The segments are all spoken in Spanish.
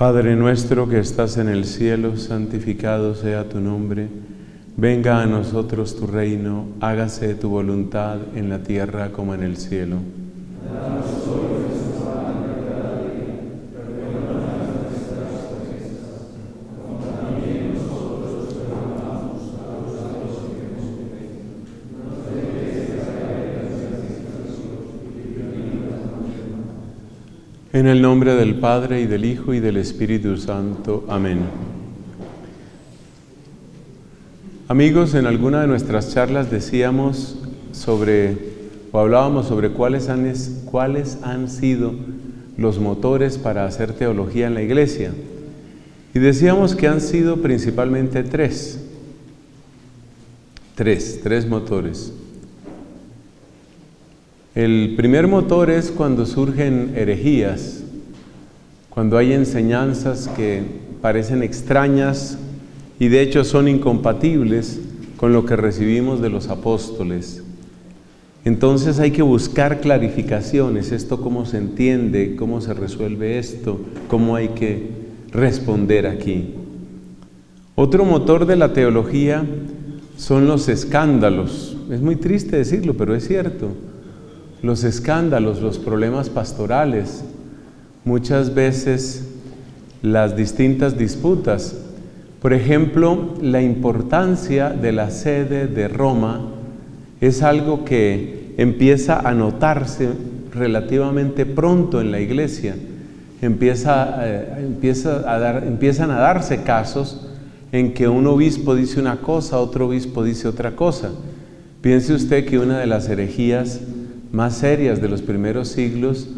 Padre nuestro que estás en el cielo, santificado sea tu nombre. Venga a nosotros tu reino, hágase tu voluntad en la tierra como en el cielo. En el nombre del Padre y del Hijo y del Espíritu Santo. Amén. Amigos, en alguna de nuestras charlas decíamos sobre, o hablábamos sobre cuáles han, cuáles han sido los motores para hacer teología en la iglesia. Y decíamos que han sido principalmente tres. Tres, tres motores. El primer motor es cuando surgen herejías, cuando hay enseñanzas que parecen extrañas y de hecho son incompatibles con lo que recibimos de los apóstoles. Entonces hay que buscar clarificaciones, esto cómo se entiende, cómo se resuelve esto, cómo hay que responder aquí. Otro motor de la teología son los escándalos. Es muy triste decirlo, pero es cierto los escándalos, los problemas pastorales, muchas veces las distintas disputas. Por ejemplo, la importancia de la sede de Roma es algo que empieza a notarse relativamente pronto en la iglesia. Empieza, eh, empieza a dar, empiezan a darse casos en que un obispo dice una cosa, otro obispo dice otra cosa. Piense usted que una de las herejías más serias de los primeros siglos,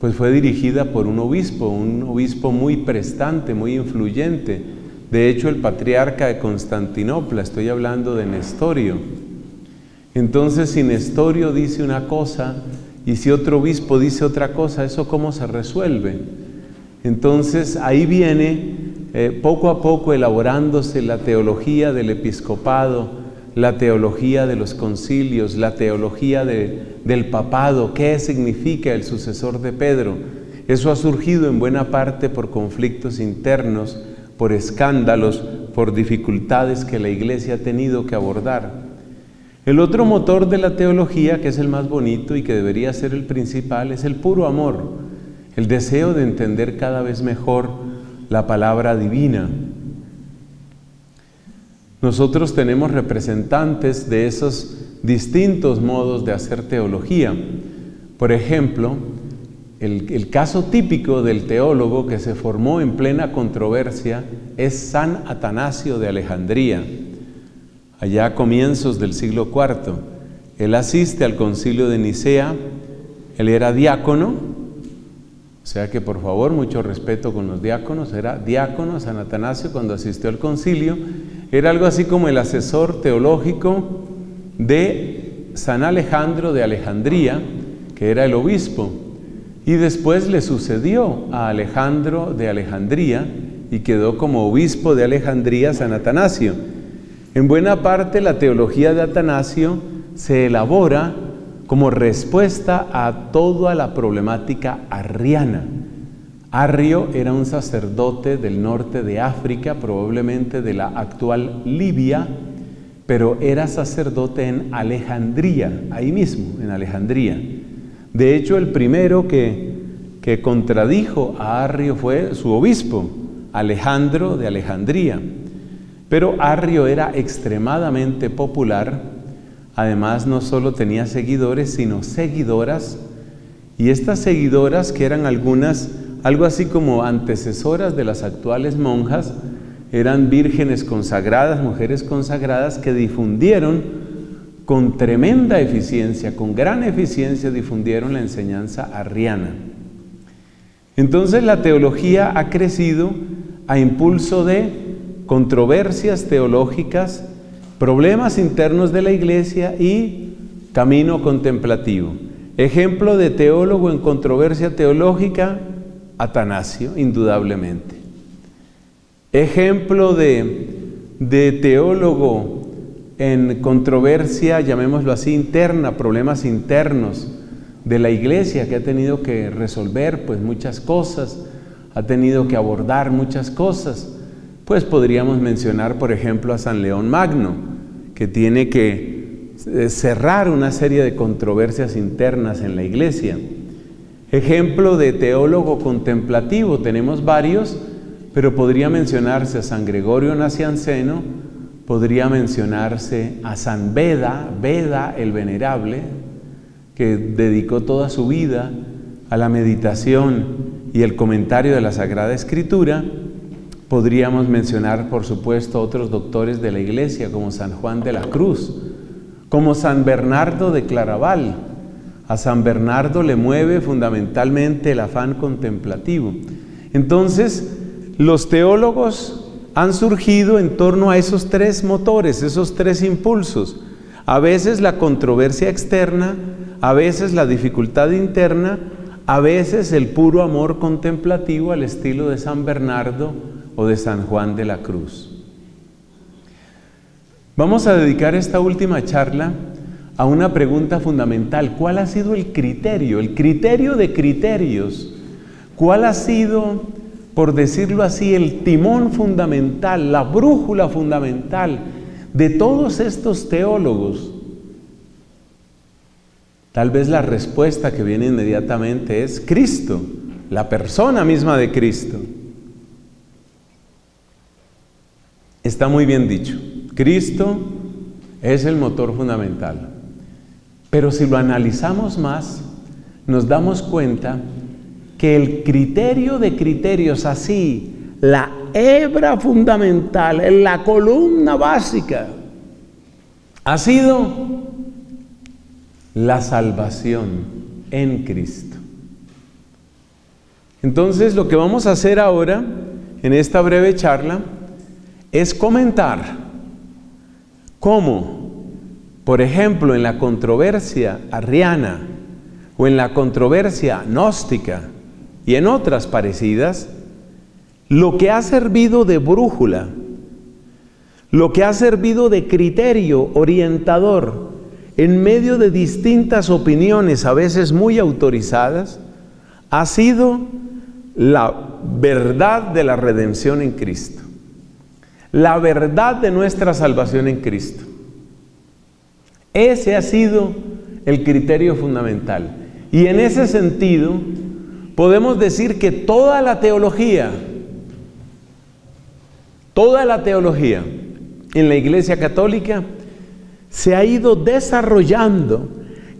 pues fue dirigida por un obispo, un obispo muy prestante, muy influyente. De hecho, el patriarca de Constantinopla, estoy hablando de Nestorio. Entonces, si Nestorio dice una cosa y si otro obispo dice otra cosa, ¿eso cómo se resuelve? Entonces, ahí viene eh, poco a poco elaborándose la teología del episcopado, la teología de los concilios, la teología del papado, qué significa el sucesor de Pedro. Eso ha surgido en buena parte por conflictos internos, por escándalos, por dificultades que la iglesia ha tenido que abordar. El otro motor de la teología, que es el más bonito y que debería ser el principal, es el puro amor, el deseo de entender cada vez mejor la palabra divina, nosotros tenemos representantes de esos distintos modos de hacer teología. Por ejemplo, el, caso típico del teólogo que se formó en plena controversia es San Atanasio de Alejandría, allá a comienzos del siglo IV. Él asiste al concilio de Nicea, él era diácono, o sea que por favor, mucho respeto con los diáconos, era diácono San Atanasio cuando asistió al concilio era algo así como el asesor teológico de San Alejandro de Alejandría, que era el obispo. Y después le sucedió a Alejandro de Alejandría y quedó como obispo de Alejandría San Atanasio. En buena parte la teología de Atanasio se elabora como respuesta a toda la problemática arriana Arrio era un sacerdote del norte de África, probablemente de la actual Libia, pero era sacerdote en Alejandría, ahí mismo, en Alejandría. De hecho, el primero que, que contradijo a Arrio fue su obispo, Alejandro de Alejandría. Pero Arrio era extremadamente popular, además no solo tenía seguidores, sino seguidoras, y estas seguidoras, que eran algunas algo así como antecesoras de las actuales monjas, eran vírgenes consagradas, mujeres consagradas que difundieron con tremenda eficiencia, con gran eficiencia difundieron la enseñanza arriana. Entonces la teología ha crecido a impulso de controversias teológicas, problemas internos de la iglesia y camino contemplativo. Ejemplo de teólogo en controversia teológica, Atanasio, indudablemente. Ejemplo de, teólogo en controversia, llamémoslo así, interna, problemas internos de la iglesia que ha tenido que resolver pues muchas cosas, ha tenido que abordar muchas cosas. Pues podríamos mencionar, por ejemplo, a San León Magno, que tiene que eh, cerrar una serie de controversias internas en la iglesia. Ejemplo de teólogo contemplativo, tenemos varios, pero podría mencionarse a San Gregorio Nacianceno, podría mencionarse a San Beda, Beda el Venerable, que dedicó toda su vida a la meditación y el comentario de la Sagrada Escritura, podríamos mencionar, por supuesto, otros doctores de la Iglesia, como San Juan de la Cruz, como San Bernardo de Claraval. A San Bernardo le mueve fundamentalmente el afán contemplativo. Entonces, los teólogos han surgido en torno a esos tres motores, esos tres impulsos. A veces la controversia externa, a veces la dificultad interna, a veces el puro amor contemplativo al estilo de San Bernardo o de San Juan de la Cruz. Vamos a dedicar esta última charla a una pregunta fundamental. ¿Cuál ha sido el criterio, el criterio de criterios? ¿Cuál ha sido por decirlo así, el timón fundamental, la brújula fundamental de todos estos teólogos? Tal vez la respuesta que viene inmediatamente es Cristo, la persona misma de Cristo. Está muy bien dicho. Cristo es el motor fundamental. Pero si lo analizamos más, nos damos cuenta que el criterio de criterios así, la hebra fundamental, la columna básica, ha sido la salvación en Cristo. Entonces lo que vamos a hacer ahora, en esta breve charla, es comentar cómo, por ejemplo, en la controversia arriana o en la controversia gnóstica, y en otras parecidas, lo que ha servido de brújula, lo que ha servido de criterio orientador en medio de distintas opiniones, a veces muy autorizadas, ha sido la verdad de la redención en Cristo, la verdad de nuestra salvación en Cristo. Ese ha sido el criterio fundamental. Y en ese sentido, podemos decir que toda la teología, toda la teología en la Iglesia Católica se ha ido desarrollando,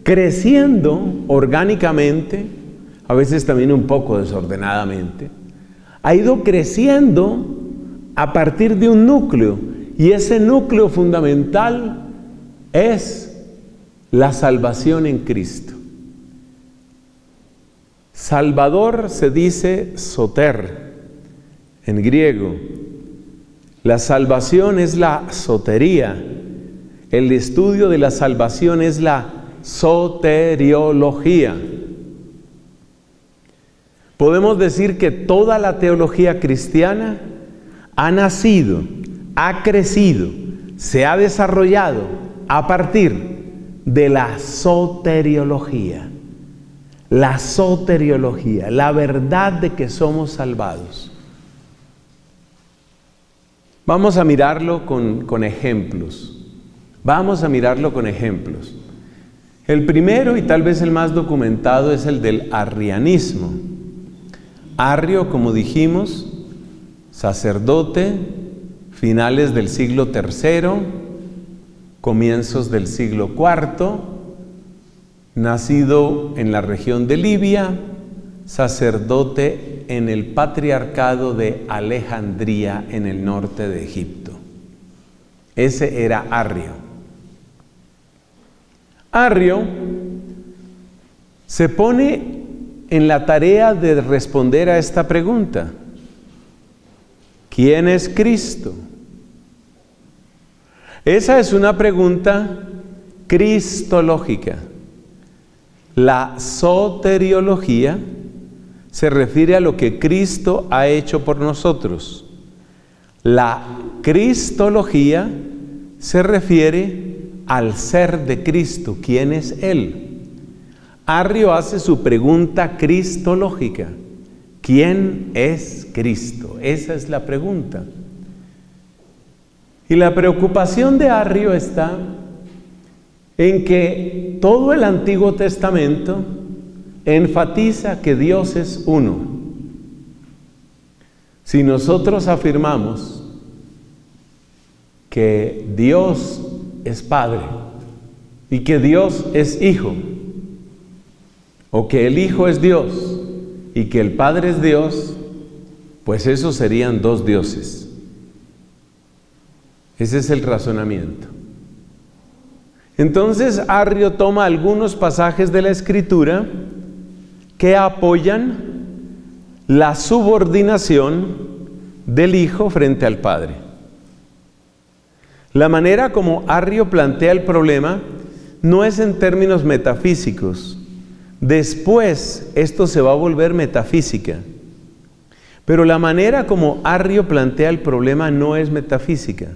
creciendo orgánicamente, a veces también un poco desordenadamente, ha ido creciendo a partir de un núcleo y ese núcleo fundamental es la salvación en Cristo. Salvador se dice soter en griego. La salvación es la sotería. El estudio de la salvación es la soteriología. Podemos decir que toda la teología cristiana ha nacido, ha crecido, se ha desarrollado a partir de la soteriología la soteriología, la verdad de que somos salvados. Vamos a mirarlo con, ejemplos. Vamos a mirarlo con ejemplos. El primero y tal vez el más documentado es el del arrianismo. Arrio, como dijimos, sacerdote, finales del siglo III, comienzos del siglo IV, nacido en la región de Libia, sacerdote en el patriarcado de Alejandría en el norte de Egipto. Ese era Arrio. Arrio se pone en la tarea de responder a esta pregunta. ¿Quién es Cristo? Esa es una pregunta cristológica. La soteriología se refiere a lo que Cristo ha hecho por nosotros. La cristología se refiere al ser de Cristo. ¿Quién es Él? Arrio hace su pregunta cristológica. ¿quién es Cristo? Esa es la pregunta. Y la preocupación de Arrio está en que todo el Antiguo Testamento enfatiza que Dios es uno. Si nosotros afirmamos que Dios es Padre y que Dios es Hijo, o que el Hijo es Dios y que el Padre es Dios, pues esos serían dos dioses. Ese es el razonamiento. Entonces Arrio toma algunos pasajes de la Escritura que apoyan la subordinación del Hijo frente al Padre. La manera como Arrio plantea el problema no es en términos metafísicos. Después esto se va a volver metafísica. Pero la manera como Arrio plantea el problema no es metafísica.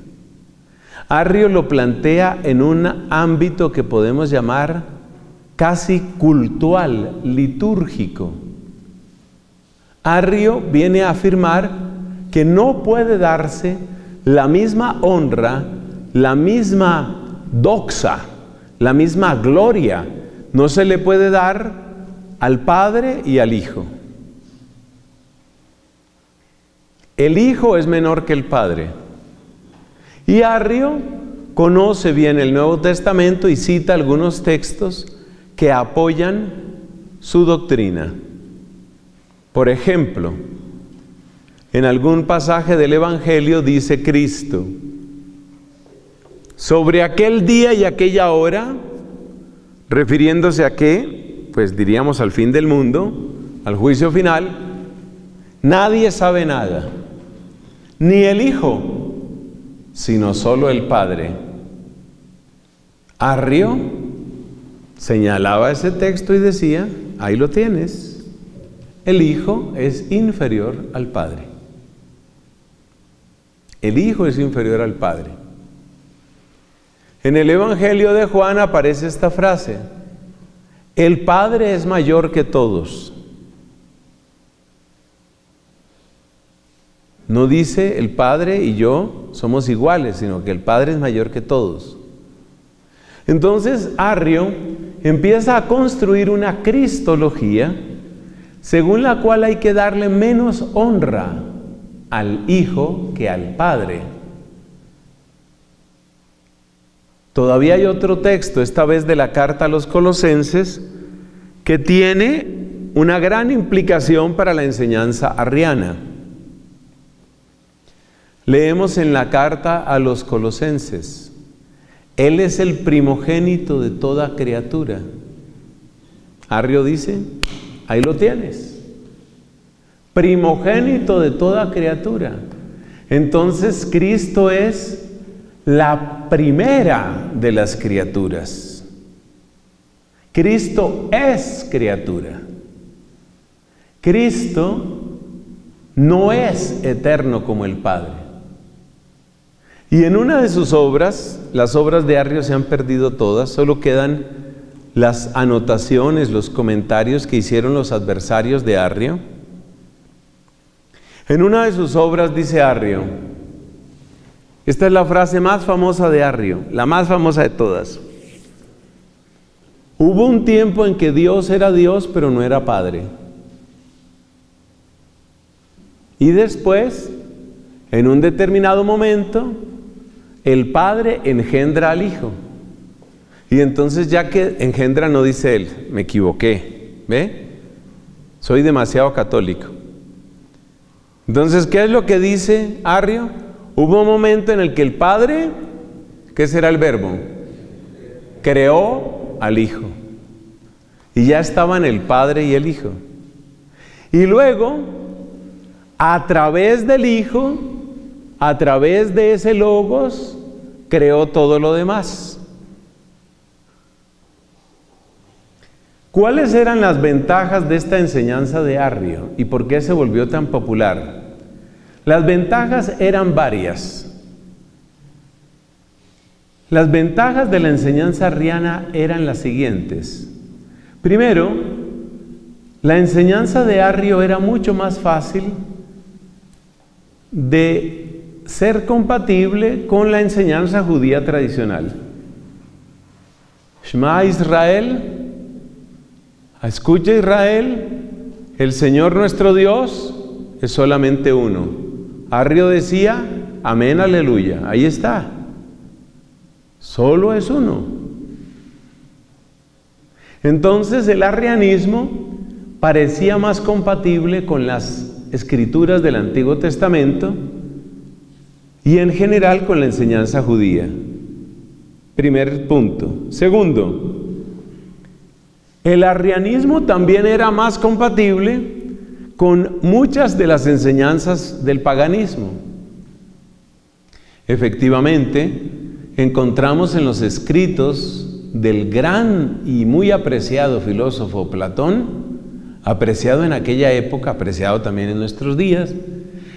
Arrio lo plantea en un ámbito que podemos llamar casi cultual, litúrgico. Arrio viene a afirmar que no puede darse la misma honra, la misma doxa, la misma gloria, no se le puede dar al Padre y al Hijo. El Hijo es menor que el Padre. Y Arrio conoce bien el Nuevo Testamento y cita algunos textos que apoyan su doctrina. Por ejemplo, en algún pasaje del Evangelio dice Cristo, sobre aquel día y aquella hora, refiriéndose a qué, pues diríamos al fin del mundo, al juicio final, nadie sabe nada, ni el Hijo, sino solo el Padre. Arrio señalaba ese texto y decía, ahí lo tienes, el Hijo es inferior al Padre. El Hijo es inferior al Padre. En el Evangelio de Juan aparece esta frase, el Padre es mayor que todos. No dice el Padre y yo somos iguales, sino que el Padre es mayor que todos. Entonces Arrio empieza a construir una cristología según la cual hay que darle menos honra al Hijo que al Padre. Todavía hay otro texto, esta vez de la carta a los colosenses, que tiene una gran implicación para la enseñanza arriana. Leemos en la carta a los colosenses, Él es el primogénito de toda criatura. Arrio dice, ahí lo tienes, primogénito de toda criatura. Entonces Cristo es la primera de las criaturas. Cristo es criatura. Cristo no es eterno como el Padre. Y en una de sus obras, las obras de Arrio se han perdido todas, solo quedan las anotaciones, los comentarios que hicieron los adversarios de Arrio. En una de sus obras dice Arrio, esta es la frase más famosa de Arrio, la más famosa de todas. Hubo un tiempo en que Dios era Dios, pero no era Padre. Y después, en un determinado momento, el Padre engendra al Hijo. Y entonces ya que engendra no dice él, me equivoqué, ¿ve? Soy demasiado católico. Entonces, ¿qué es lo que dice Arrio? Hubo un momento en el que el Padre, ¿qué será el verbo? Creó al Hijo. Y ya estaban el Padre y el Hijo. Y luego, a través del Hijo, a través de ese logos creó todo lo demás. ¿Cuáles eran las ventajas de esta enseñanza de Arrio y por qué se volvió tan popular? Las ventajas eran varias. Las ventajas de la enseñanza arriana eran las siguientes. Primero, La enseñanza de Arrio era mucho más fácil de ser compatible con la enseñanza judía tradicional. Shema Israel, escucha Israel, el Señor nuestro Dios es solamente uno. Arrio decía, amén, aleluya, ahí está. Solo es uno. Entonces el arrianismo parecía más compatible con las escrituras del Antiguo Testamento y en general con la enseñanza judía. Primer punto. Segundo, el arrianismo también era más compatible con muchas de las enseñanzas del paganismo. Efectivamente, encontramos en los escritos del gran y muy apreciado filósofo Platón, apreciado en aquella época, apreciado también en nuestros días,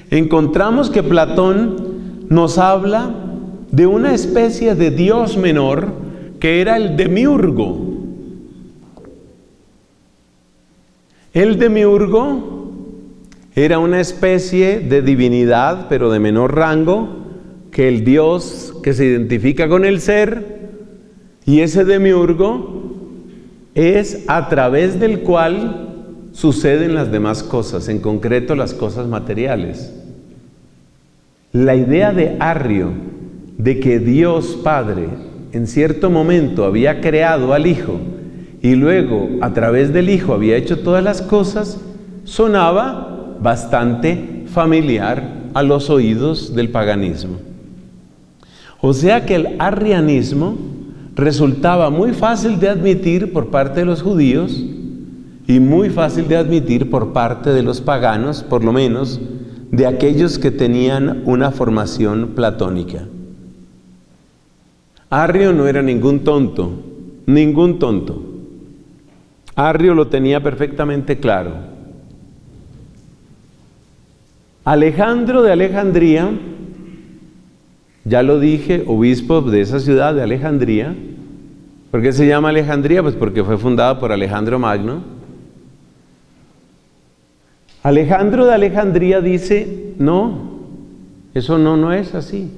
encontramos que Platón nos habla de una especie de Dios menor que era el demiurgo. El demiurgo era una especie de divinidad, pero de menor rango, que el Dios que se identifica con el ser, y ese demiurgo es a través del cual suceden las demás cosas, en concreto las cosas materiales. La idea de Arrio de que Dios Padre en cierto momento había creado al Hijo y luego a través del Hijo había hecho todas las cosas, sonaba bastante familiar a los oídos del paganismo. O sea que el arrianismo resultaba muy fácil de admitir por parte de los judíos y muy fácil de admitir por parte de los paganos, por lo menos de aquellos que tenían una formación platónica. Arrio no era ningún tonto, ningún tonto. Arrio lo tenía perfectamente claro. Alejandro de Alejandría, ya lo dije, obispo de esa ciudad de Alejandría, ¿por qué se llama Alejandría? Pues porque fue fundada por Alejandro Magno. Alejandro de Alejandría dice, no, eso no, no es así.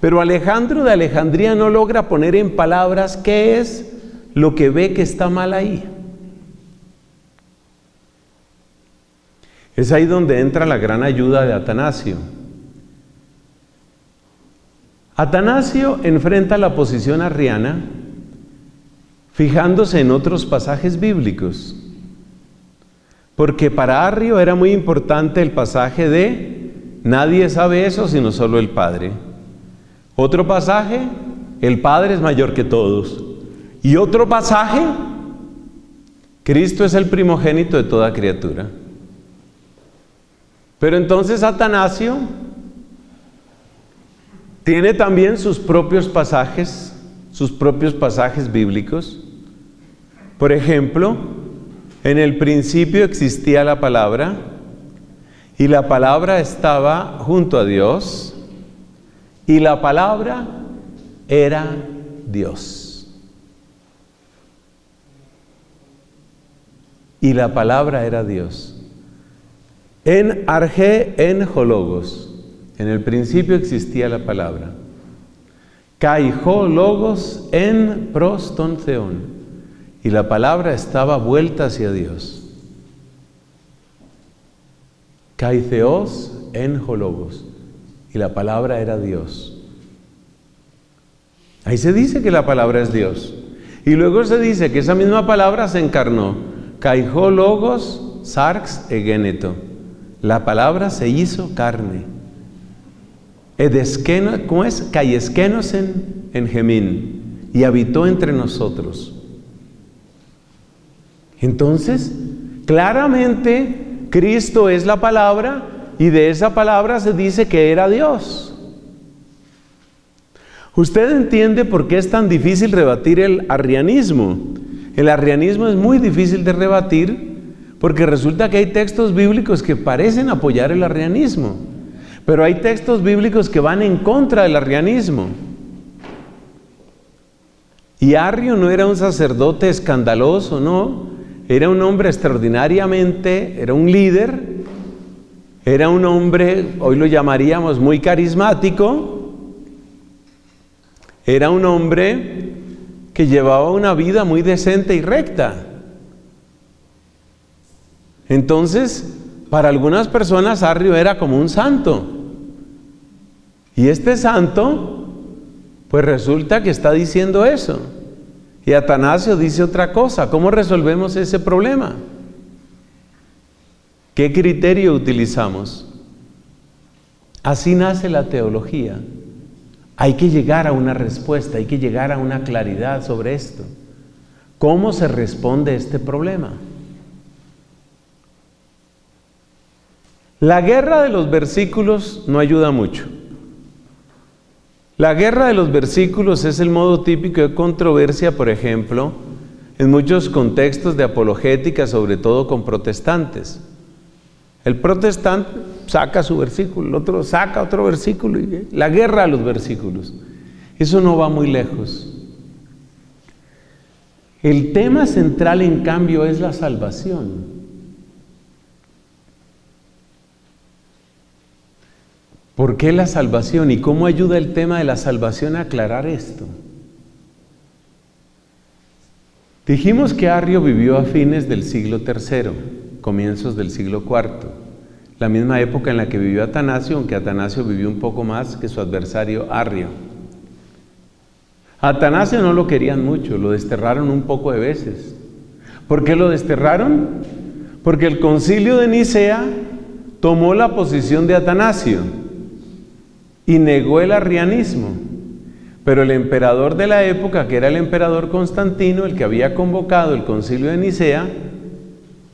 Pero Alejandro de Alejandría no logra poner en palabras qué es lo que ve que está mal ahí. Es ahí donde entra la gran ayuda de Atanasio. Atanasio enfrenta la posición arriana fijándose en otros pasajes bíblicos. Porque para Arrio era muy importante el pasaje de nadie sabe eso sino solo el Padre. Otro pasaje, el Padre es mayor que todos. Y otro pasaje, Cristo es el primogénito de toda criatura. Pero entonces Atanasio tiene también sus propios pasajes, sus propios pasajes bíblicos. Por ejemplo, en el principio existía la palabra y la palabra estaba junto a Dios y la palabra era Dios. Y la palabra era Dios. En Arge, en Hologos. En el principio existía la palabra. Caijo logos en prostonceón y la palabra estaba vuelta hacia Dios. Caiceos en Hologos y la palabra era Dios. Ahí se dice que la palabra es Dios. Y luego se dice que esa misma palabra se encarnó. Caijo logos sarx egeneto. La palabra se hizo carne. Edesqueno, ¿cómo es? Cayesquenos en, en Gemín. Y habitó entre nosotros. Entonces, claramente Cristo es la palabra y de esa palabra se dice que era Dios. Usted entiende por qué es tan difícil rebatir el arrianismo. El arrianismo es muy difícil de rebatir porque resulta que hay textos bíblicos que parecen apoyar el arrianismo, pero hay textos bíblicos que van en contra del arrianismo. Y Arrio no era un sacerdote escandaloso, no. Era un hombre extraordinariamente, era un líder, era un hombre, hoy lo llamaríamos muy carismático, era un hombre que llevaba una vida muy decente y recta. Entonces, para algunas personas Arrio era como un santo. Y este santo, pues resulta que está diciendo eso. Y Atanasio dice otra cosa. ¿Cómo resolvemos ese problema? ¿Qué criterio utilizamos? Así nace la teología. Hay que llegar a una respuesta, hay que llegar a una claridad sobre esto. ¿Cómo se responde a este problema? La guerra de los versículos no ayuda mucho. La guerra de los versículos es el modo típico de controversia, por ejemplo, en muchos contextos de apologética, sobre todo con protestantes. El protestante saca su versículo, el otro saca otro versículo, y la guerra de los versículos. Eso no va muy lejos. El tema central, en cambio, es la salvación. ¿Por qué la salvación y cómo ayuda el tema de la salvación a aclarar esto? Dijimos que Arrio vivió a fines del siglo III, comienzos del siglo IV, la misma época en la que vivió Atanasio, aunque Atanasio vivió un poco más que su adversario Arrio. Atanasio no lo querían mucho, lo desterraron un poco de veces. ¿Por qué lo desterraron? Porque el concilio de Nicea tomó la posición de Atanasio y negó el arrianismo. Pero el emperador de la época, que era el emperador Constantino, el que había convocado el concilio de Nicea,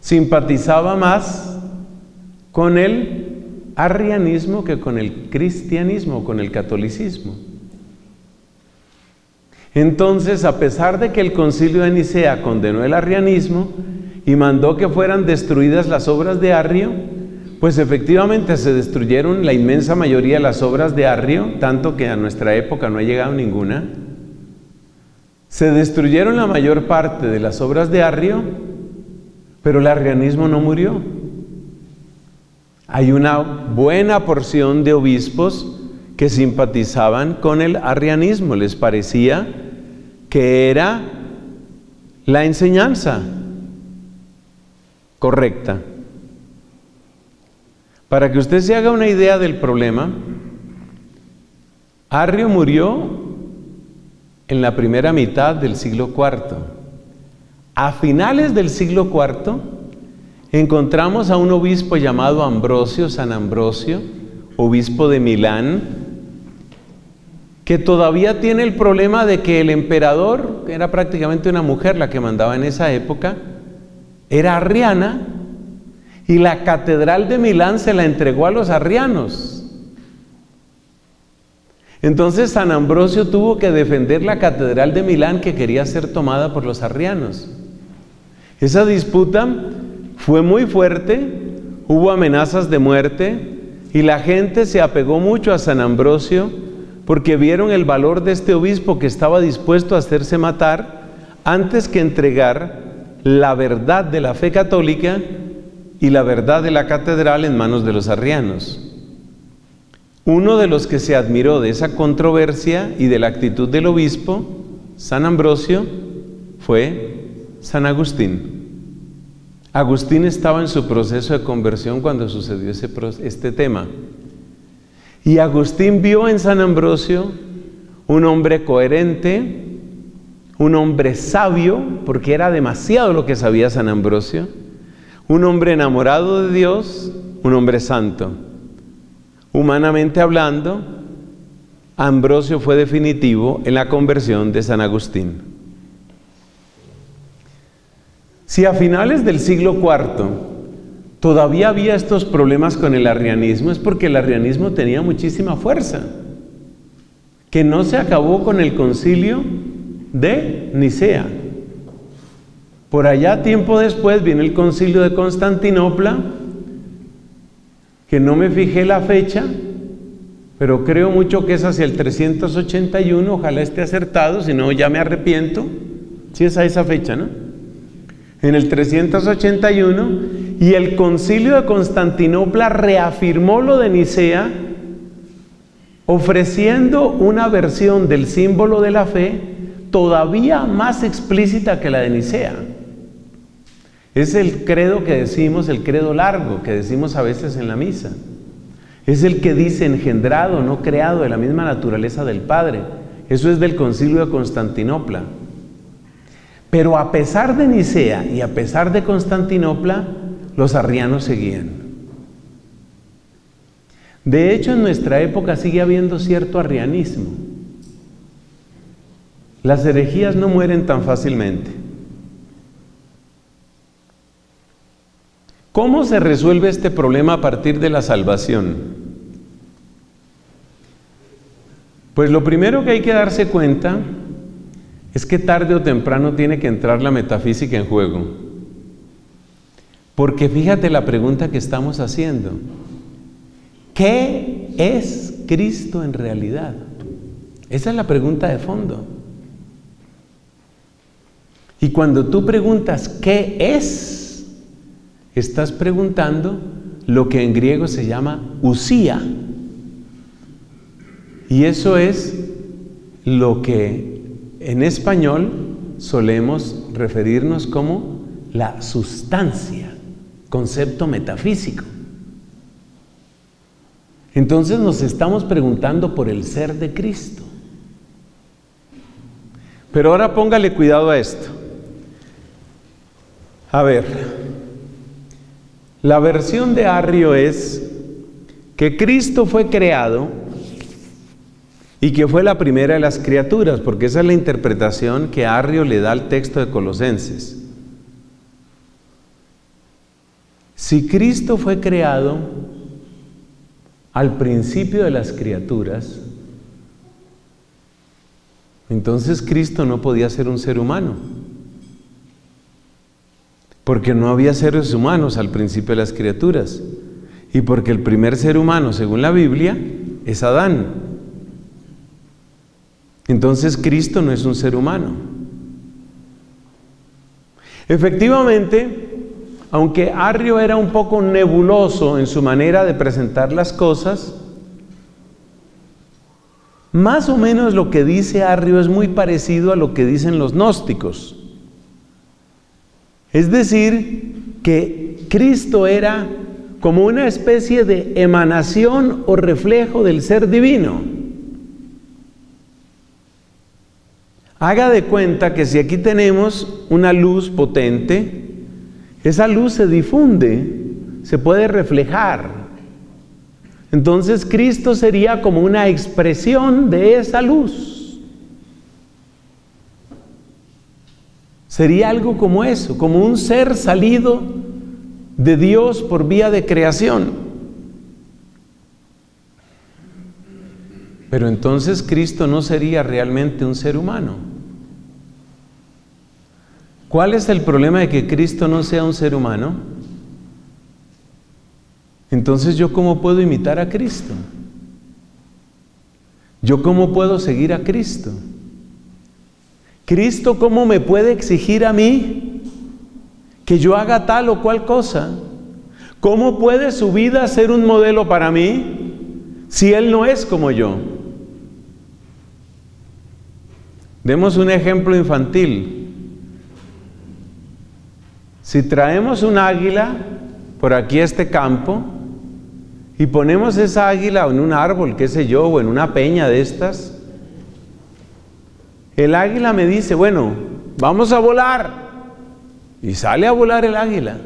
simpatizaba más con el arrianismo que con el cristianismo, con el catolicismo. Entonces, a pesar de que el concilio de Nicea condenó el arrianismo y mandó que fueran destruidas las obras de Arrio, pues efectivamente se destruyeron la inmensa mayoría de las obras de Arrio, tanto que a nuestra época no ha llegado ninguna. Se destruyeron la mayor parte de las obras de Arrio, pero el arrianismo no murió. Hay una buena porción de obispos que simpatizaban con el arrianismo, les parecía que era la enseñanza correcta. Para que usted se haga una idea del problema, Arrio murió en la primera mitad del siglo IV. A finales del siglo IV encontramos a un obispo llamado Ambrosio, San Ambrosio, obispo de Milán, que todavía tiene el problema de que el emperador, que era prácticamente una mujer la que mandaba en esa época, era arriana y la catedral de Milán se la entregó a los arrianos. Entonces San Ambrosio tuvo que defender la catedral de Milán que quería ser tomada por los arrianos. Esa disputa fue muy fuerte, hubo amenazas de muerte y la gente se apegó mucho a San Ambrosio porque vieron el valor de este obispo que estaba dispuesto a hacerse matar antes que entregar la verdad de la fe católica y la verdad de la catedral en manos de los arrianos. Uno de los que se admiró de esa controversia y de la actitud del obispo, San Ambrosio, fue San Agustín. Agustín estaba en su proceso de conversión cuando sucedió ese, este tema. Y Agustín vio en San Ambrosio un hombre coherente, un hombre sabio, porque era demasiado lo que sabía San Ambrosio, un hombre enamorado de Dios, un hombre santo. Humanamente hablando, Ambrosio fue definitivo en la conversión de San Agustín. Si a finales del siglo IV todavía había estos problemas con el arrianismo, es porque el arrianismo tenía muchísima fuerza, que no se acabó con el concilio de Nicea. Por allá, tiempo después, viene el concilio de Constantinopla, que no me fijé la fecha, pero creo mucho que es hacia el 381, ojalá esté acertado, si no ya me arrepiento. Si es a esa fecha, ¿no? En el 381, y el concilio de Constantinopla reafirmó lo de Nicea, ofreciendo una versión del símbolo de la fe todavía más explícita que la de Nicea. Es el credo que decimos, el credo largo que decimos a veces en la misa. Es el que dice engendrado, no creado, de la misma naturaleza del Padre. Eso es del concilio de Constantinopla. Pero a pesar de Nicea y a pesar de Constantinopla, los arrianos seguían. De hecho, en nuestra época sigue habiendo cierto arrianismo. Las herejías no mueren tan fácilmente. ¿Cómo se resuelve este problema a partir de la salvación? Pues lo primero que hay que darse cuenta es que tarde o temprano tiene que entrar la metafísica en juego. Porque fíjate la pregunta que estamos haciendo. ¿Qué es Cristo en realidad? Esa es la pregunta de fondo. Y cuando tú preguntas ¿qué es? Estás preguntando lo que en griego se llama usía. Y eso es lo que en español solemos referirnos como la sustancia, concepto metafísico. Entonces nos estamos preguntando por el ser de Cristo. Pero ahora póngale cuidado a esto. A ver, la versión de Arrio es que Cristo fue creado y que fue la primera de las criaturas, porque esa es la interpretación que Arrio le da al texto de Colosenses. Si Cristo fue creado al principio de las criaturas, entonces Cristo no podía ser un ser humano porque no había seres humanos al principio de las criaturas y porque el primer ser humano, según la Biblia, es Adán. Entonces Cristo no es un ser humano. Efectivamente, aunque Arrio era un poco nebuloso en su manera de presentar las cosas, más o menos lo que dice Arrio es muy parecido a lo que dicen los gnósticos. Es decir, que Cristo era como una especie de emanación o reflejo del ser divino. Haga de cuenta que si aquí tenemos una luz potente, esa luz se difunde, se puede reflejar. Entonces Cristo sería como una expresión de esa luz. Sería algo como eso, como un ser salido de Dios por vía de creación. Pero entonces Cristo no sería realmente un ser humano. ¿Cuál es el problema de que Cristo no sea un ser humano? Entonces yo cómo puedo imitar a Cristo? ¿Yo cómo puedo seguir a Cristo? Cristo, ¿cómo me puede exigir a mí que yo haga tal o cual cosa? ¿Cómo puede su vida ser un modelo para mí si Él no es como yo? Demos un ejemplo infantil. Si traemos un águila por aquí a este campo y ponemos esa águila en un árbol, qué sé yo, o en una peña de estas, el águila me dice, bueno, vamos a volar. Y sale a volar el águila.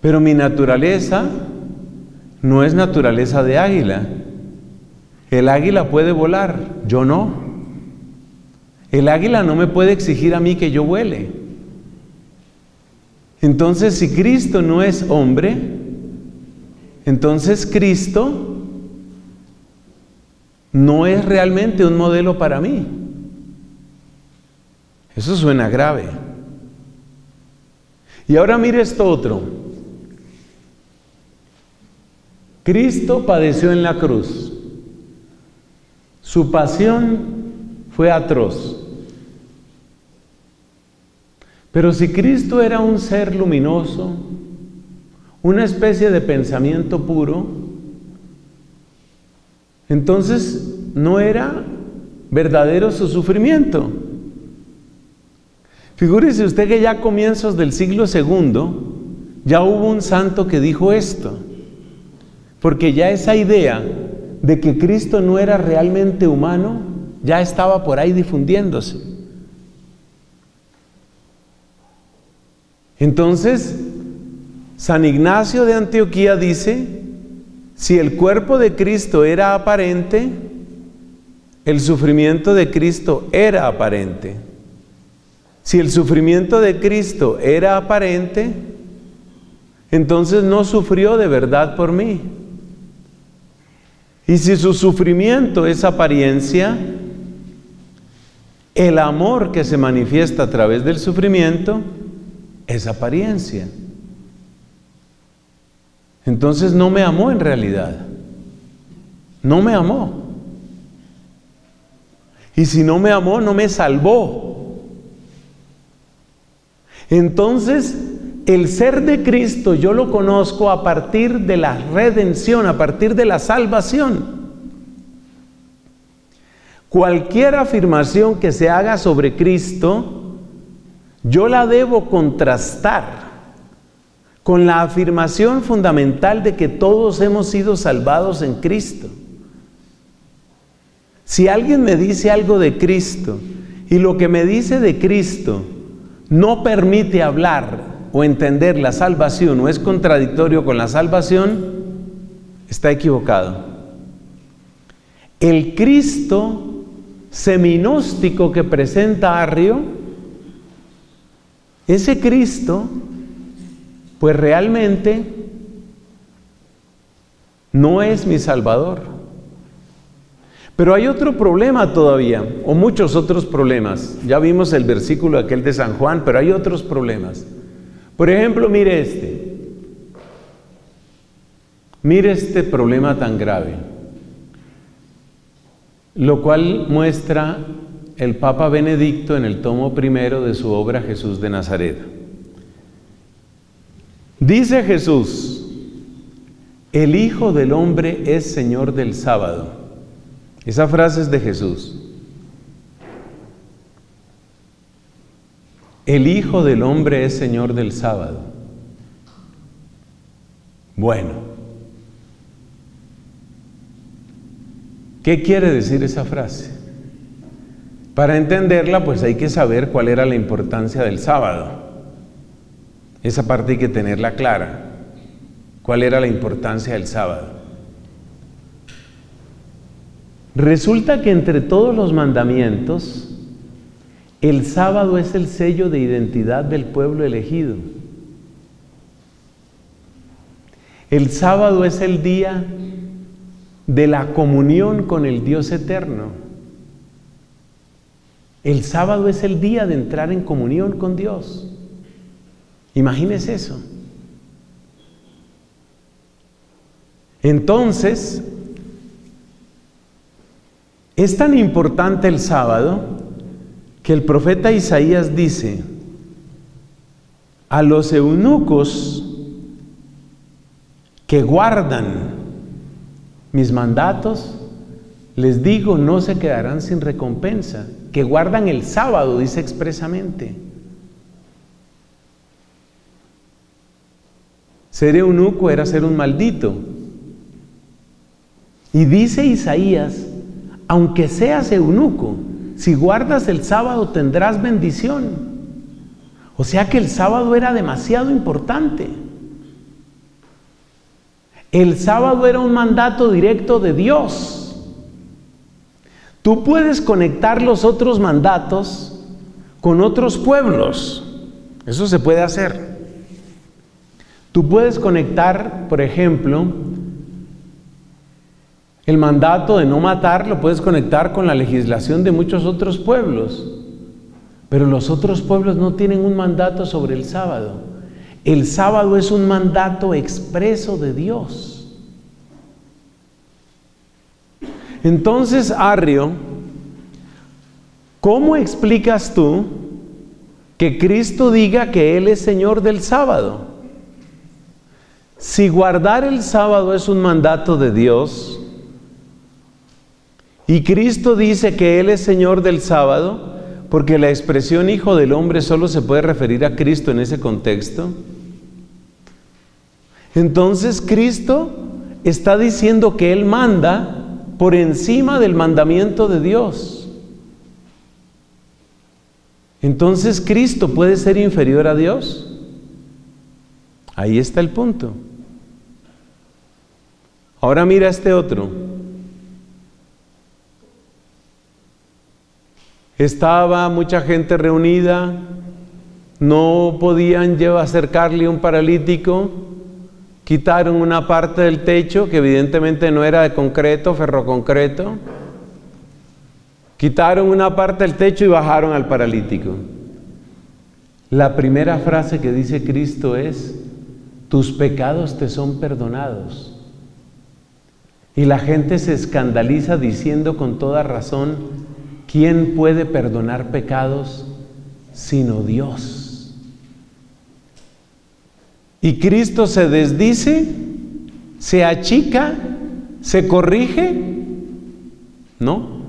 Pero mi naturaleza no es naturaleza de águila. El águila puede volar, yo no. El águila no me puede exigir a mí que yo vuele. Entonces, si Cristo no es hombre, entonces Cristo no es realmente un modelo para mí. Eso suena grave. Y ahora mire esto otro. Cristo padeció en la cruz. Su pasión fue atroz. Pero si Cristo era un ser luminoso, una especie de pensamiento puro, entonces no era verdadero su sufrimiento. Figúrese usted que ya a comienzos del siglo segundo ya hubo un santo que dijo esto, porque ya esa idea de que Cristo no era realmente humano ya estaba por ahí difundiéndose. Entonces, San Ignacio de Antioquía dice, si el cuerpo de Cristo era aparente, el sufrimiento de Cristo era aparente. Si el sufrimiento de Cristo era aparente, entonces no sufrió de verdad por mí. Y si su sufrimiento es apariencia, el amor que se manifiesta a través del sufrimiento es apariencia. Entonces no me amó en realidad. No me amó. Y si no me amó, no me salvó. Entonces, el ser de Cristo yo lo conozco a partir de la redención, a partir de la salvación. Cualquier afirmación que se haga sobre Cristo, yo la debo contrastar con la afirmación fundamental de que todos hemos sido salvados en Cristo. Si alguien me dice algo de Cristo y lo que me dice de Cristo no permite hablar o entender la salvación o es contradictorio con la salvación, está equivocado. El Cristo seminóstico que presenta Arrio, ese Cristo, pues realmente no es mi Salvador. Pero hay otro problema todavía, o muchos otros problemas. Ya vimos el versículo aquel de San Juan, pero hay otros problemas. Por ejemplo, mire este. Mire este problema tan grave, lo cual muestra el Papa Benedicto en el tomo primero de su obra Jesús de Nazaret. Dice Jesús, el Hijo del Hombre es Señor del sábado. Esa frase es de Jesús. El Hijo del Hombre es Señor del sábado. Bueno, ¿qué quiere decir esa frase? Para entenderla, pues hay que saber cuál era la importancia del sábado. Esa parte hay que tenerla clara. ¿Cuál era la importancia del sábado? Resulta que entre todos los mandamientos, el sábado es el sello de identidad del pueblo elegido. El sábado es el día de la comunión con el Dios eterno. El sábado es el día de entrar en comunión con Dios. Imagínese eso. Entonces, es tan importante el sábado que el profeta Isaías dice, a los eunucos que guardan mis mandatos, les digo, no se quedarán sin recompensa, que guardan el sábado, dice expresamente. Ser eunuco era ser un maldito. Y dice Isaías, aunque seas eunuco, si guardas el sábado tendrás bendición. O sea que el sábado era demasiado importante. El sábado era un mandato directo de Dios. Tú puedes conectar los otros mandatos con otros pueblos. Eso se puede hacer. Tú puedes conectar, por ejemplo, el mandato de no matar lo puedes conectar con la legislación de muchos otros pueblos, pero los otros pueblos no tienen un mandato sobre el sábado. El sábado es un mandato expreso de Dios. Entonces, Arrio, ¿cómo explicas tú que Cristo diga que Él es Señor del sábado? Si guardar el sábado es un mandato de Dios, y Cristo dice que Él es Señor del sábado, porque la expresión Hijo del Hombre solo se puede referir a Cristo en ese contexto. Entonces Cristo está diciendo que Él manda por encima del mandamiento de Dios. Entonces Cristo puede ser inferior a Dios. Ahí está el punto. Ahora mira este otro. Estaba mucha gente reunida, no podían llevar acercarle un paralítico, quitaron una parte del techo que evidentemente no era de concreto, ferroconcreto, quitaron una parte del techo y bajaron al paralítico. La primera frase que dice Cristo es, tus pecados te son perdonados. Y la gente se escandaliza diciendo con toda razón, ¿quién puede perdonar pecados sino Dios? Y Cristo se desdice, se achica, se corrige, ¿no?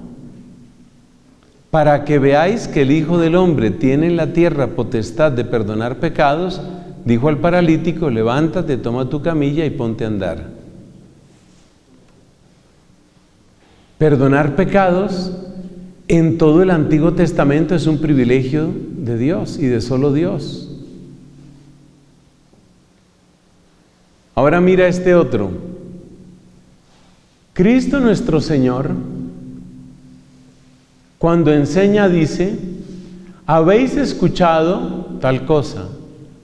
Para que veáis que el Hijo del Hombre tiene en la tierra potestad de perdonar pecados, dijo al paralítico, levántate, toma tu camilla y ponte a andar. Perdonar pecados en todo el Antiguo Testamento es un privilegio de Dios y de solo Dios. Ahora mira este otro. Cristo nuestro Señor, cuando enseña, dice, habéis escuchado tal cosa,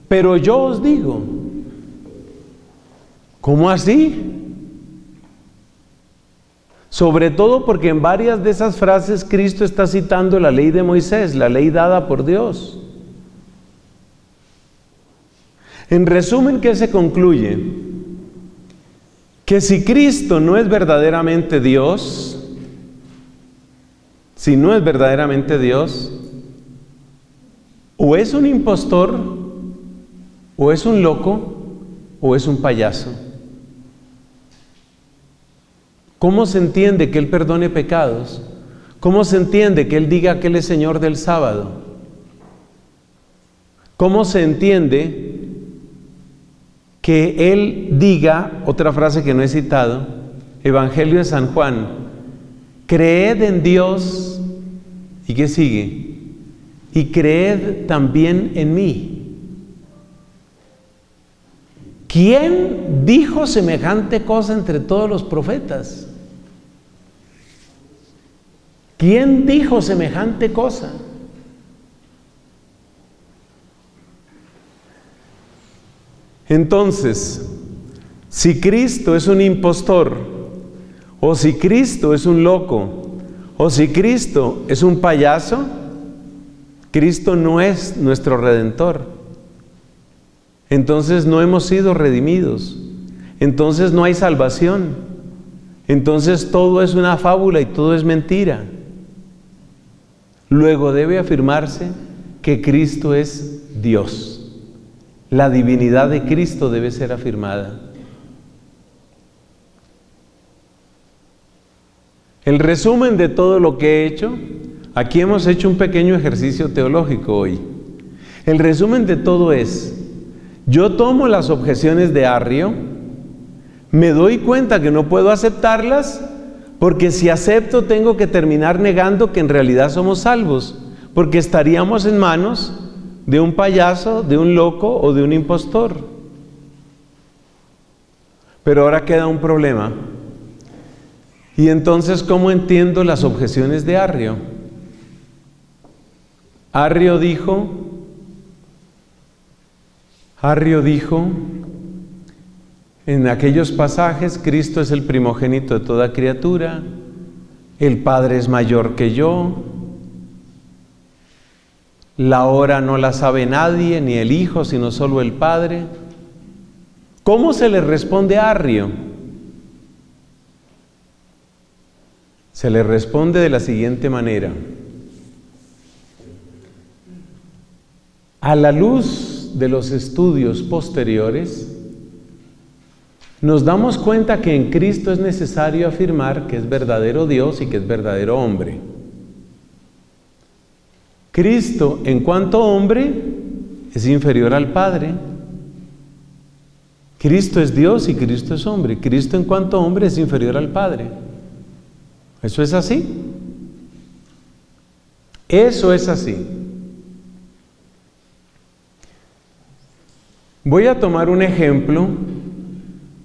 pero yo os digo, ¿cómo así? Sobre todo porque en varias de esas frases Cristo está citando la ley de Moisés, la ley dada por Dios. En resumen, ¿qué se concluye? Que si Cristo no es verdaderamente Dios, si no es verdaderamente Dios, o es un impostor, o es un loco, o es un payaso. ¿Cómo se entiende que Él perdone pecados? ¿Cómo se entiende que Él diga que Él es Señor del sábado? ¿Cómo se entiende que Él diga, otra frase que no he citado, Evangelio de San Juan, creed en Dios y qué sigue? Y creed también en mí. ¿Quién dijo semejante cosa entre todos los profetas? ¿Quién dijo semejante cosa? Entonces, si Cristo es un impostor, o si Cristo es un loco, o si Cristo es un payaso, Cristo no es nuestro redentor. Entonces no hemos sido redimidos. Entonces no hay salvación. Entonces todo es una fábula y todo es mentira. Luego debe afirmarse que Cristo es Dios. La divinidad de Cristo debe ser afirmada. El resumen de todo lo que he hecho, aquí hemos hecho un pequeño ejercicio teológico hoy. El resumen de todo es, yo tomo las objeciones de Arrio, me doy cuenta que no puedo aceptarlas porque si acepto tengo que terminar negando que en realidad somos salvos, porque estaríamos en manos de un payaso, de un loco o de un impostor. Pero ahora queda un problema. Y entonces, ¿cómo entiendo las objeciones de Arrio? Arrio dijo, Arrio dijo, en aquellos pasajes, Cristo es el primogénito de toda criatura, el Padre es mayor que yo, la hora no la sabe nadie, ni el Hijo, sino solo el Padre. ¿Cómo se le responde a Arrio? Se le responde de la siguiente manera. A la luz de los estudios posteriores, nos damos cuenta que en Cristo es necesario afirmar que es verdadero Dios y que es verdadero hombre. Cristo, en cuanto hombre, es inferior al Padre. Cristo es Dios y Cristo es hombre. Cristo en cuanto hombre es inferior al Padre. ¿Eso es así? Eso es así. Voy a tomar un ejemplo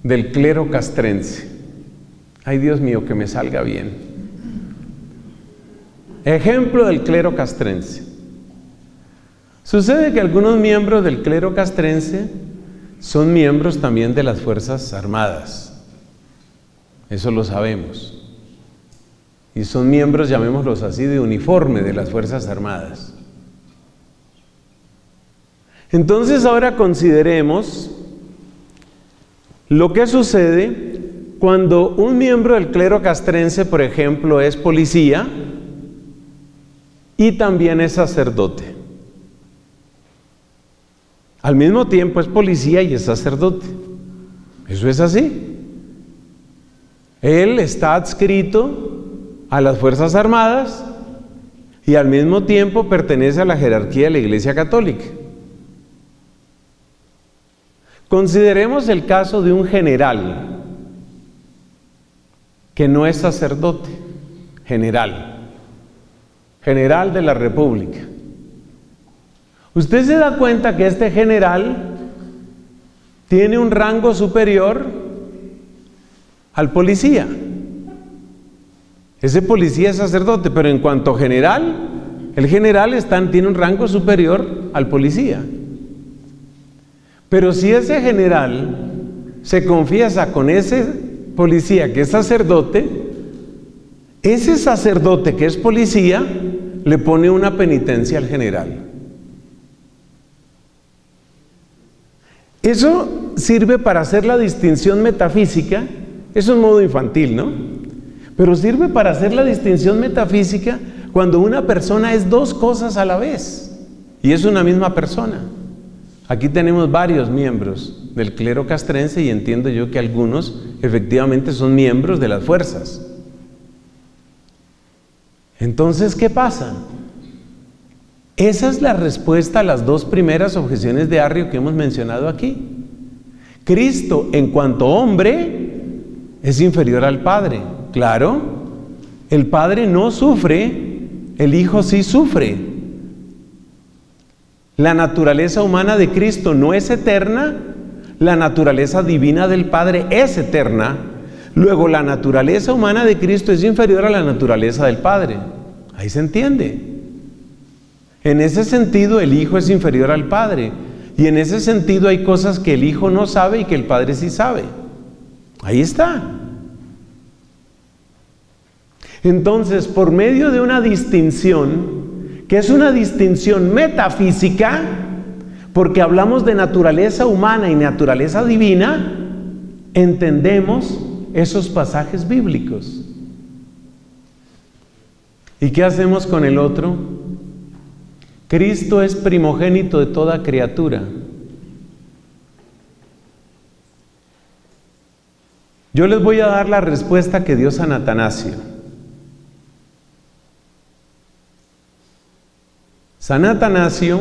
del clero castrense. Ay Dios mío, que me salga bien. Ejemplo del clero castrense. Sucede que algunos miembros del clero castrense son miembros también de las Fuerzas Armadas. Eso lo sabemos. Y son miembros, llamémoslos así, de uniforme de las Fuerzas Armadas. Entonces ahora consideremos lo que sucede cuando un miembro del clero castrense, por ejemplo, es policía y también es sacerdote. Al mismo tiempo es policía y es sacerdote. Eso es así. Él está adscrito a las Fuerzas Armadas y al mismo tiempo pertenece a la jerarquía de la Iglesia Católica. Consideremos el caso de un general que no es sacerdote, general, general de la República. Usted se da cuenta que este general tiene un rango superior al policía. Ese policía es sacerdote, pero en cuanto general, el general está, tiene un rango superior al policía. Pero si ese general se confiesa con ese policía que es sacerdote, ese sacerdote que es policía le pone una penitencia al general. Eso sirve para hacer la distinción metafísica, es un modo infantil, ¿no? Pero sirve para hacer la distinción metafísica cuando una persona es dos cosas a la vez y es una misma persona. Aquí tenemos varios miembros del clero castrense y entiendo yo que algunos efectivamente son miembros de las fuerzas. Entonces, ¿qué pasa? Esa es la respuesta a las dos primeras objeciones de Arrio que hemos mencionado aquí. Cristo, en cuanto hombre, es inferior al Padre. Claro, el Padre no sufre, el Hijo sí sufre. La naturaleza humana de Cristo no es eterna, la naturaleza divina del Padre es eterna. Luego la naturaleza humana de Cristo es inferior a la naturaleza del Padre. Ahí se entiende. En ese sentido el Hijo es inferior al Padre. Y en ese sentido hay cosas que el Hijo no sabe y que el Padre sí sabe. Ahí está. Entonces, por medio de una distinción, que es una distinción metafísica, porque hablamos de naturaleza humana y naturaleza divina, entendemos esos pasajes bíblicos. ¿Y qué hacemos con el otro? Cristo es primogénito de toda criatura. Yo les voy a dar la respuesta que dio San Atanasio. San Atanasio,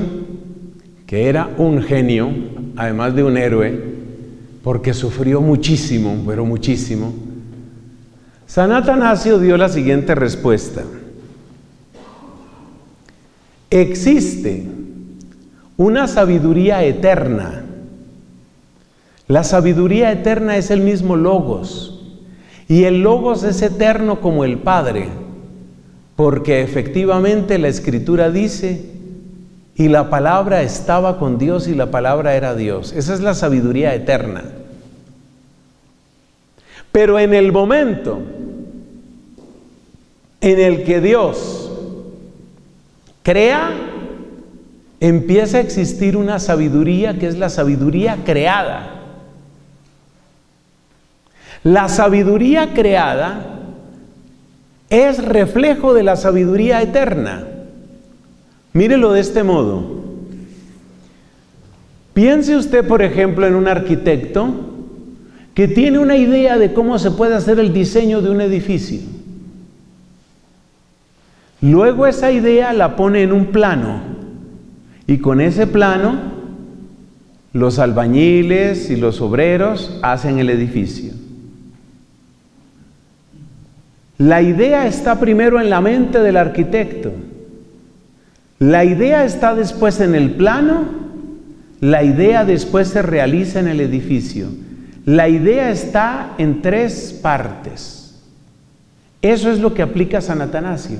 que era un genio, además de un héroe, porque sufrió muchísimo, pero muchísimo, San Atanasio dio la siguiente respuesta. Existe una sabiduría eterna. La sabiduría eterna es el mismo logos. Y el logos es eterno como el Padre, porque efectivamente la escritura dice y la palabra estaba con Dios y la palabra era Dios. Esa es la sabiduría eterna. Pero en el momento en el que Dios crea, empieza a existir una sabiduría que es la sabiduría creada. La sabiduría creada es reflejo de la sabiduría eterna. Mírelo de este modo. Piense usted, por ejemplo, en un arquitecto que tiene una idea de cómo se puede hacer el diseño de un edificio. Luego esa idea la pone en un plano y con ese plano los albañiles y los obreros hacen el edificio. La idea está primero en la mente del arquitecto. La idea está después en el plano la idea después se realiza en el edificio. La idea está en tres partes. Eso es lo que aplica San Atanasio.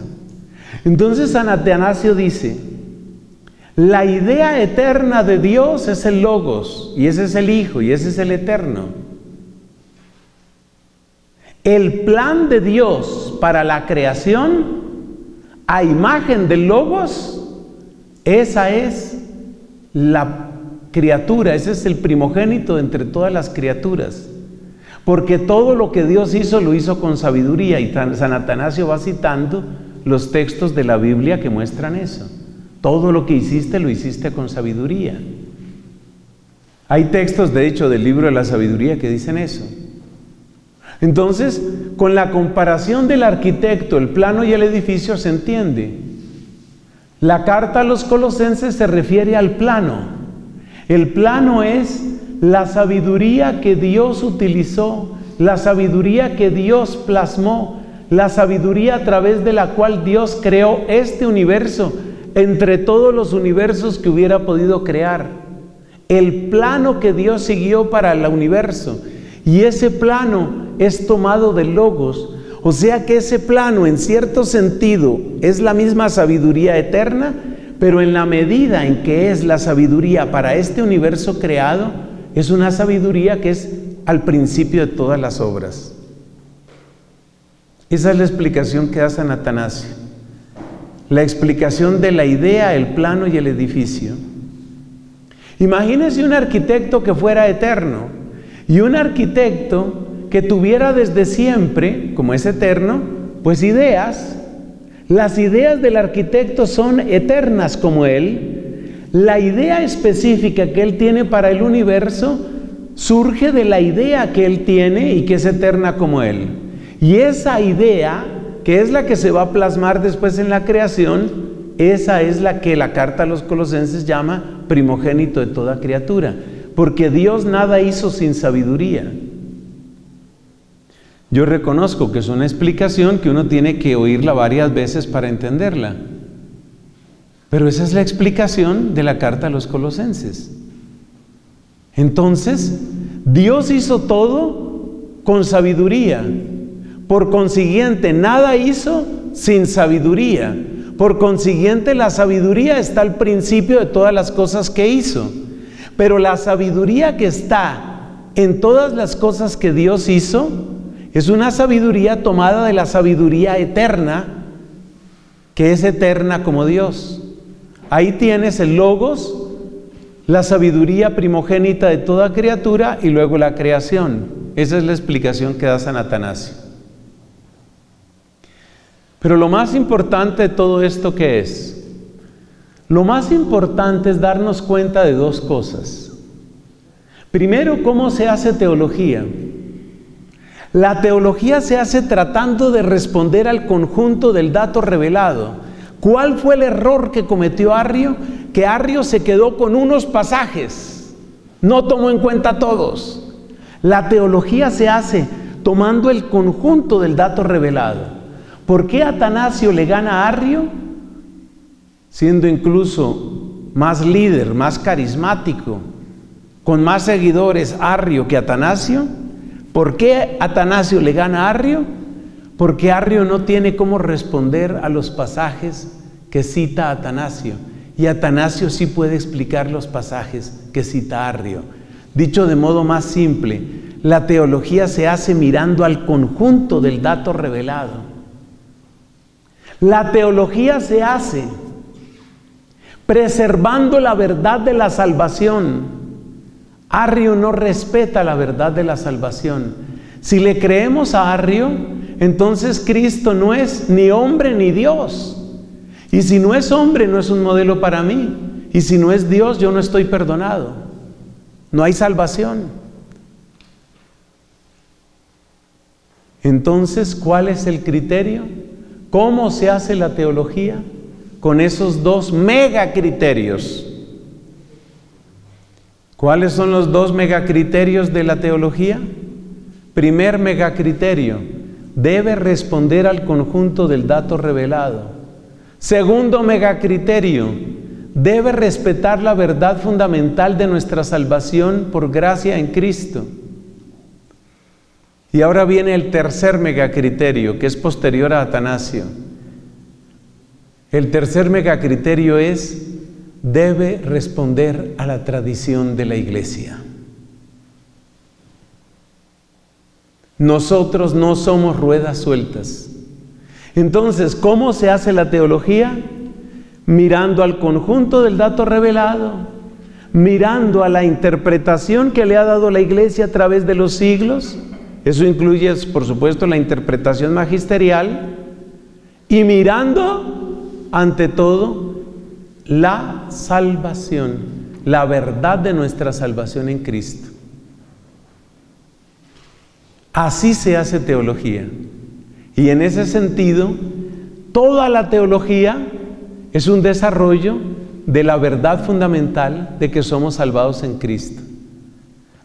Entonces San Atanasio dice, la idea eterna de Dios es el logos, y ese es el Hijo, y ese es el eterno. El plan de Dios para la creación, a imagen del logos, esa es la criatura, ese es el primogénito entre todas las criaturas. Porque todo lo que Dios hizo lo hizo con sabiduría y San Atanasio va citando los textos de la Biblia que muestran eso. Todo lo que hiciste lo hiciste con sabiduría. Hay textos, de hecho, del libro de la sabiduría que dicen eso. Entonces, con la comparación del arquitecto, el plano y el edificio se entiende. La carta a los colosenses se refiere al plano, el plano es la sabiduría que Dios utilizó, la sabiduría que Dios plasmó, la sabiduría a través de la cual Dios creó este universo entre todos los universos que hubiera podido crear. El plano que Dios siguió para el universo. Y ese plano es tomado de logos. O sea que ese plano en cierto sentido es la misma sabiduría eterna, pero en la medida en que es la sabiduría para este universo creado, es una sabiduría que es al principio de todas las obras. Esa es la explicación que da San Atanasio. La explicación de la idea, el plano y el edificio. Imagínese un arquitecto que fuera eterno y un arquitecto que tuviera desde siempre, como es eterno, pues ideas las ideas del arquitecto son eternas como él. La idea específica que él tiene para el universo surge de la idea que él tiene y que es eterna como él. Y esa idea, que es la que se va a plasmar después en la creación, esa es la que la carta a los colosenses llama primogénito de toda criatura. Porque Dios nada hizo sin sabiduría. Yo reconozco que es una explicación que uno tiene que oírla varias veces para entenderla. Pero esa es la explicación de la carta a los colosenses. Entonces, Dios hizo todo con sabiduría. Por consiguiente, nada hizo sin sabiduría. Por consiguiente, la sabiduría está al principio de todas las cosas que hizo. Pero la sabiduría que está en todas las cosas que Dios hizo, es una sabiduría tomada de la sabiduría eterna, que es eterna como Dios. Ahí tienes el logos, la sabiduría primogénita de toda criatura y luego la creación. Esa es la explicación que da San Atanasio. Pero lo más importante de todo esto que es, lo más importante es darnos cuenta de dos cosas. Primero, cómo se hace teología. La teología se hace tratando de responder al conjunto del dato revelado. ¿Cuál fue el error que cometió Arrio? Que Arrio se quedó con unos pasajes, no tomó en cuenta todos. La teología se hace tomando el conjunto del dato revelado. ¿Por qué Atanasio le gana a Arrio? Siendo incluso más líder, más carismático, con más seguidores Arrio que Atanasio ¿Por qué Atanasio le gana a Arrio? Porque Arrio no tiene cómo responder a los pasajes que cita Atanasio. Y Atanasio sí puede explicar los pasajes que cita Arrio. Dicho de modo más simple, la teología se hace mirando al conjunto del dato revelado. La teología se hace preservando la verdad de la salvación Arrio no respeta la verdad de la salvación. Si le creemos a Arrio, entonces Cristo no es ni hombre ni Dios. Y si no es hombre, no es un modelo para mí. Y si no es Dios, yo no estoy perdonado. No hay salvación. Entonces, ¿cuál es el criterio? ¿Cómo se hace la teología? Con esos dos megacriterios. ¿Cuáles son los dos megacriterios de la teología? Primer megacriterio, debe responder al conjunto del dato revelado. Segundo megacriterio, debe respetar la verdad fundamental de nuestra salvación por gracia en Cristo. Y ahora viene el tercer megacriterio, que es posterior a Atanasio. El tercer megacriterio es, debe responder a la tradición de la iglesia. Nosotros no somos ruedas sueltas. Entonces, ¿cómo se hace la teología? Mirando al conjunto del dato revelado, mirando a la interpretación que le ha dado la iglesia a través de los siglos, eso incluye, por supuesto, la interpretación magisterial y mirando, ante todo, la salvación, la verdad de nuestra salvación en Cristo. Así se hace teología. Y en ese sentido, toda la teología es un desarrollo de la verdad fundamental de que somos salvados en Cristo.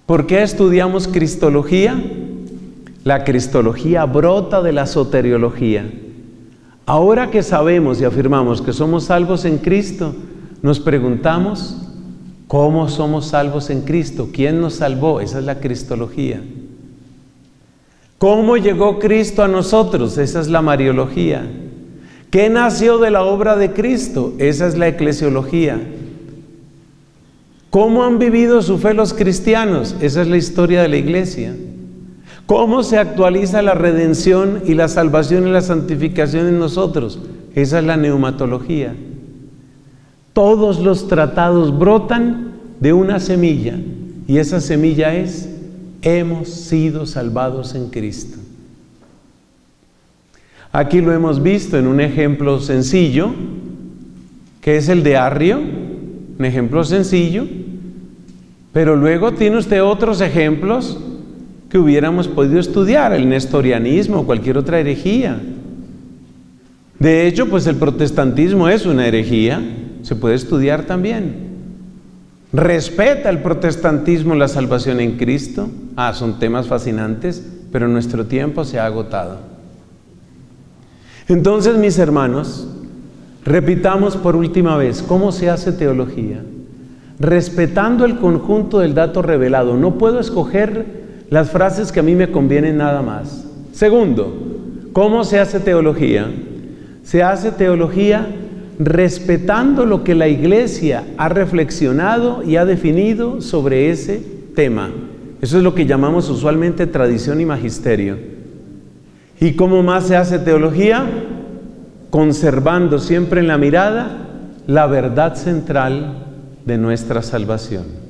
¿Por qué estudiamos Cristología? La cristología brota de la soteriología. Ahora que sabemos y afirmamos que somos salvos en Cristo, nos preguntamos, ¿cómo somos salvos en Cristo? ¿Quién nos salvó? Esa es la cristología. ¿Cómo llegó Cristo a nosotros? Esa es la mariología. ¿Qué nació de la obra de Cristo? Esa es la eclesiología. ¿Cómo han vivido su fe los cristianos? Esa es la historia de la iglesia. ¿Cómo se actualiza la redención y la salvación y la santificación en nosotros? Esa es la neumatología. Todos los tratados brotan de una semilla y esa semilla es, hemos sido salvados en Cristo. Aquí lo hemos visto en un ejemplo sencillo, que es el de Arrio, un ejemplo sencillo, pero luego tiene usted otros ejemplos que hubiéramos podido estudiar, el nestorianismo o cualquier otra herejía. De hecho, pues el protestantismo es una herejía, se puede estudiar también. ¿Respeta el protestantismo la salvación en Cristo? Ah, son temas fascinantes, pero nuestro tiempo se ha agotado. Entonces, mis hermanos, repitamos por última vez, ¿cómo se hace teología? Respetando el conjunto del dato revelado. No puedo escoger las frases que a mí me convienen nada más. Segundo, ¿cómo se hace teología? Se hace teología respetando lo que la iglesia ha reflexionado y ha definido sobre ese tema. Eso es lo que llamamos usualmente tradición y magisterio. ¿Y cómo más se hace teología? Conservando siempre en la mirada la verdad central de nuestra salvación.